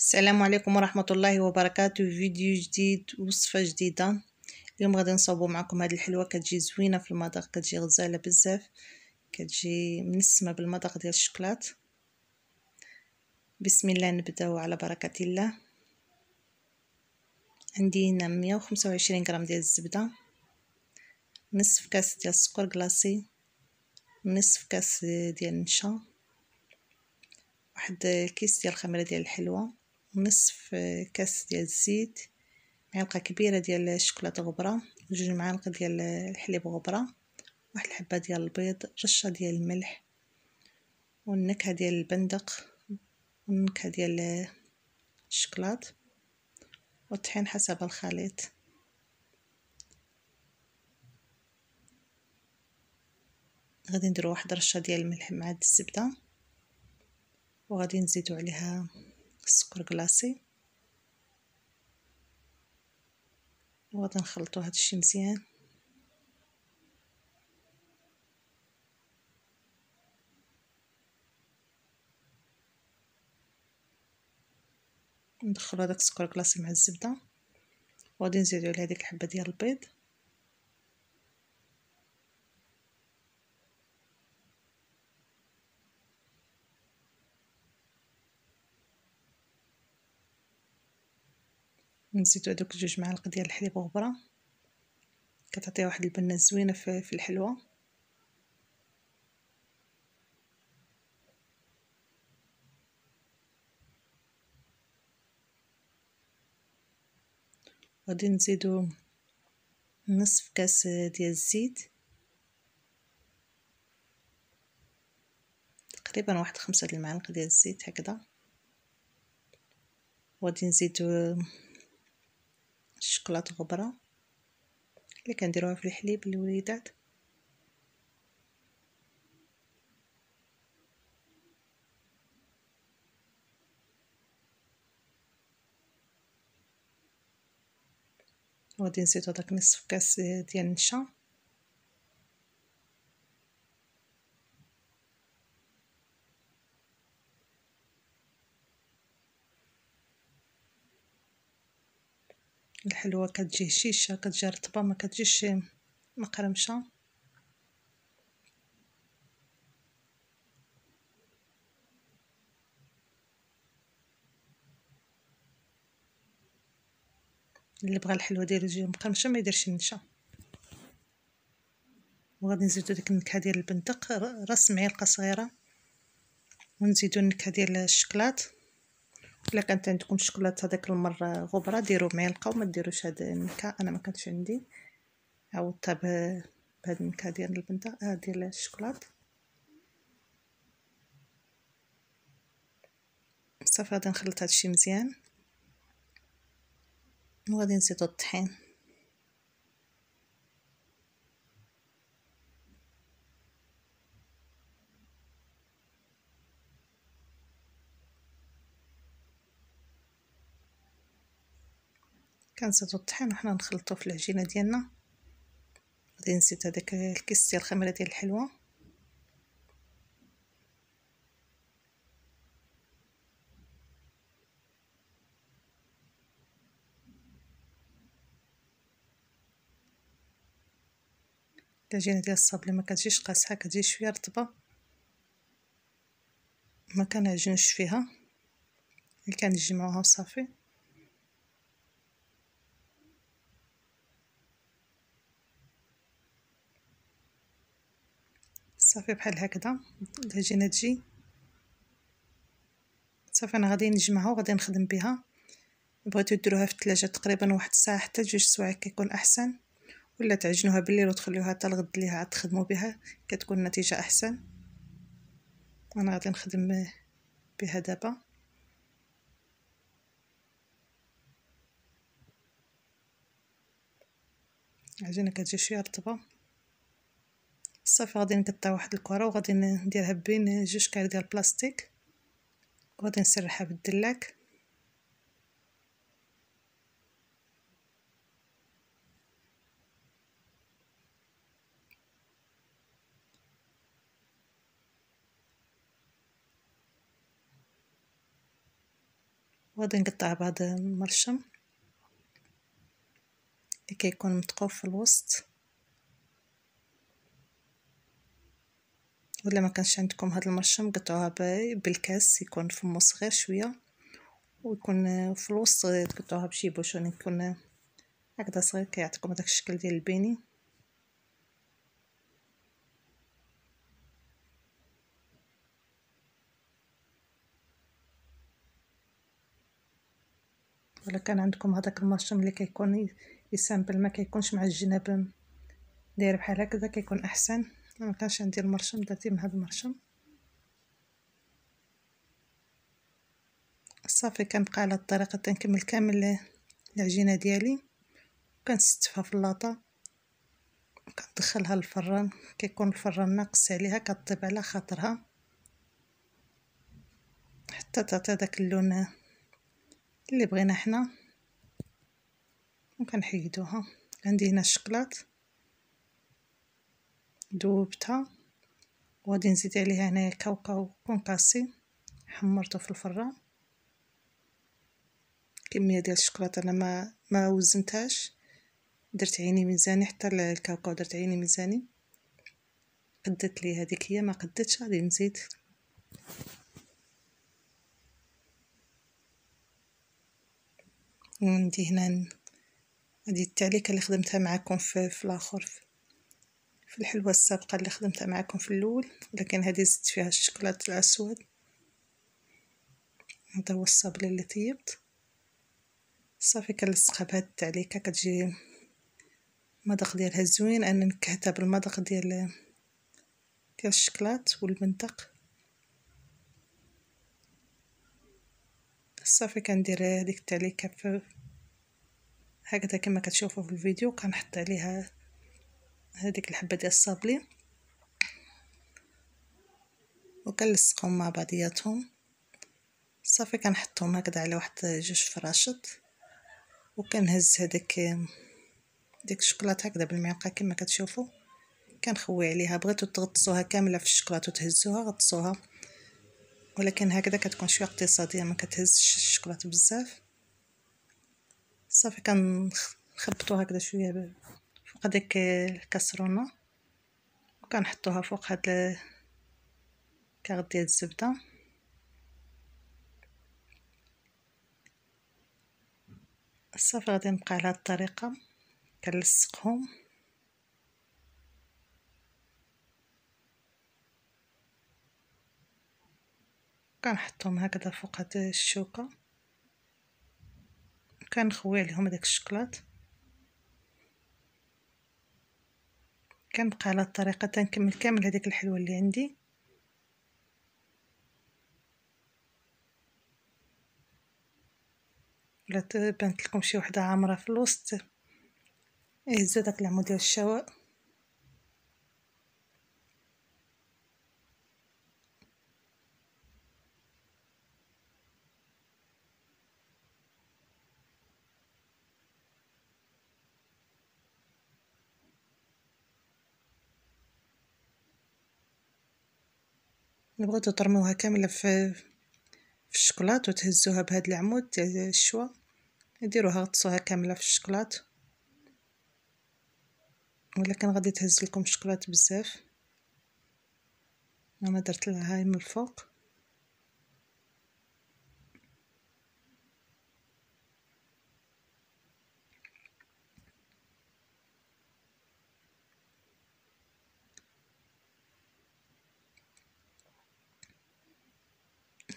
السلام عليكم ورحمة الله وبركاته. فيديو جديد وصفة جديدة. اليوم غادي نصاوبو معكم هاد الحلوة كتجي زوينة في المذاق كتجي غزالة بزاف كتجي منسمة بالمذاق ديال الشكلاط بسم الله نبداو على بركة الله. عندي هنا مية وخمسة وعشرين غرام ديال الزبدة نصف كاس ديال السكر كلاصي نصف كاس ديال النشا واحد كيس ديال الخميرة ديال الحلوة. نصف كاس ديال الزيت معلقة كبيرة ديال الشوكولاتة غبرة جوج معالق ديال الحليب غبرة واحد الحبة ديال البيض رشة ديال الملح والنكهة ديال البندق والنكهة ديال الشوكولاط والطحين حسب الخليط. غادي نديرو واحد رشه ديال الملح مع الزبدة وغادي نزيدو عليها السكر كلاصي وغادي نخلطو هادشي مزيان. ندخلو هداك السكر كلاصي مع الزبدة. وغادي نزيدو عليها ديك الحبة ديال البيض. نزيدو هادوك جوج معالق ديال الحليب غبرة. كتعطيها واحد البنة زوينة في الحلوة. غادي نزيدو نصف كاس ديال الزيت. تقريبا واحد خمسة المعالق ديال الزيت هكذا. وغادي نزيدو الشوكولاته غبرة. اللي كنديروها في الحليب للوليدات وغادي نزيدو داك نصف كاس ديال النشا. الحلوه كتجي هشيشه كتجي رطبة ما كتجيش مقرمشه اللي بغى الحلوة ديالو تجي مقرمشة ما يديرش النشا. وغادي نزيدو ديك النكهة ديال البندق راس معلقة صغيرة. ونزيدو النكهة ديال الشكلاط إلا كانت عندكم شوكولاته هذاك المرة غبرة ديروا معلقه وما ديروش هاد النكهه أنا ما كانتش عندي. عوضتها بهاد النكهه ديال البنده آه ديال الشوكولاط صافي غادي نخلط هادشي مزيان. وغادي نزيدو الطحين. كنزيدو الطحين وحنا نخلطو في العجينة ديالنا. غادي نزيد هذاك الكيس ديال الخميرة ديال الحلوة. العجينة ديال الصابلي ما كتجيش قاصحه كتجي شوية رطبة. ما فيها. كنجمعوها وصافي صافي بحال هكذا العجينه تجي صافي أنا غادي نجمعها وغادي نخدم بها. بغيتو ديروها في الثلاجه تقريبا واحد الساعة حتى جوج سوايع كيكون أحسن. ولا تعجنوها بالليل وتخليوها حتى الغد ليها عاد تخدموا بها كتكون النتيجة أحسن. أنا غادي نخدم بها دابا. العجينه كتجي شوية رطبه صافي غادي نقطع واحد الكرة وغادي نديرها بين جوج كاع ديال البلاستيك. وغادي نسرحها بالدلاك. وغادي نقطع بهذا المرشم. اللي كيكون متقوف في الوسط. ولا ما كانش عندكم هذا المرشم قطعوها بالكاس يكون فمو صغير شوية ويكون في الوسط تقطعوها بشي بوشون يكون هكذا صغير كيعطيكم هذاك الشكل ديال البيني. ولا كان عندكم هذاك المرشم اللي كيكون يسامبل ما كيكونش مع الجناب داير بحال هكذا كيكون أحسن. ما كانش عندي المرشم درتي من هذا المرشم. صافي كنبقى على الطريقة تنكمل كامل العجينة ديالي. كنستفها في اللاطه كندخلها للفران. كيكون الفران ناقص عليها كطيب على خاطرها. حتى تعطي داك اللون اللي بغينا حنا. وكنحيدوها. عندي هنا الشكلاط ذوبتها وغادي نزيد عليها هنايا كاوكاو كونكاسي حمرته في الفران كمية ديال الشكلاط أنا ما ما وزنتهاش. درت عيني ميزاني حتى الكاوكاو درت عيني ميزاني. قدت لي هذيك هي ما قدتش غادي نزيد. وعندي هنا هذه التعليكه اللي خدمتها معكم في, في الآخر. في الحلوة السابقة اللي خدمتها معكم في الأول لكن هذه زدت فيها الشوكولاتة الأسود. هذا هو الصابلي اللي طيبت. صافي كنلصقها بهاد التعليكة كتجي المذاق ديالها زوين. أنا نكهتها بالمذاق ديال ديال الشكلاط والبندق صافي كندير هذيك التعليكة في هكذا كما كتشوفوا في الفيديو. كنحط عليها هذيك الحبة ديال الصابلي. وكنلصقهم مع بعضياتهم. صافي كنحطهم هكذا على واحد جوج فراشط وكنهز هذاك ديك الشوكولاتة هكذا بالمعلقة كما كتشوفوا. كنخوي عليها بغيتو تغطسوها كاملة في الشوكولاتة وتهزوها غطسوها. ولكن هكذا كتكون شوية اقتصادية ما كتهزش الشوكولاتة بزاف. صافي كنخبطو هكذا شوية هذيك الكاسرونة. وكنحطوها فوق هاد الكاغ ديال الزبدة. صافي غادي نبقى على هاد الطريقة. كنلصقهم. كنحطهم هكذا فوق هاد الشوكة. كنخوي عليهم هذاك الشكلاط كنبقى على الطريقة تنكمل كامل هذيك الحلوة اللي عندي. ولا بانت لكم شي وحدة عامرة في الوسط. هزوا داك العمود ديال الشواء. بغيتو ترموها كاملة في في الشكلاط وتهزوها بهاد العمود تاع الشوا. ديروها غطسوها كاملة في الشكلاط ولكن غادي تهز لكم الشكلاط بزاف. أنا درت لها هاي من الفوق.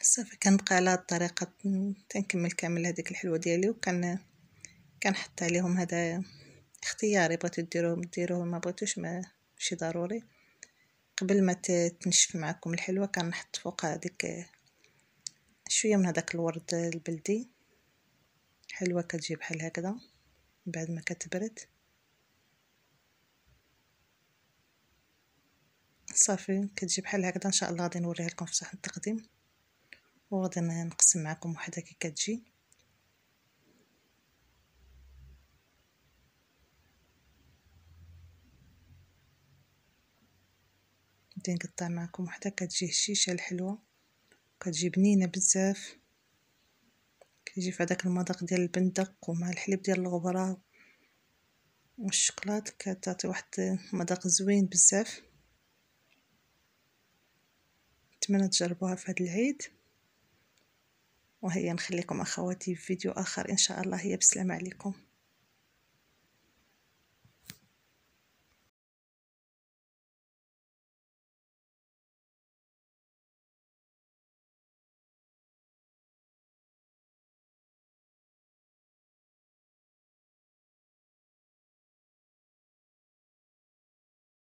صافي كنبقى على هاد الطريقة تنكمل كامل هذيك الحلوة ديالي وكان كنحط عليهم هذا اختياري بغيتو ديروهم ديروه ما بغيتوش ماشي ضروري. قبل ما تنشف معكم الحلوة كنحط فوق هذيك شوية من هذاك الورد البلدي. حلوة كتجي بحال هكذا بعد ما كتبرد. صافي كتجي بحال هكذا. إن شاء الله غادي نوريها لكم في صحن التقديم. وغادي نقسم معكم وحده كي كتجي غادي نقطع معكم وحده كتجي هشيشه الحلوة. كتجي بنينة بزاف. كيجي في هذاك المذاق ديال البندق ومع الحليب ديال الغبرة والشوكولات. كتعطي واحد مذاق زوين بزاف. نتمنى تجربوها في هذا العيد. وهيا نخليكم أخواتي في فيديو آخر. إن شاء الله هي بسلامة عليكم.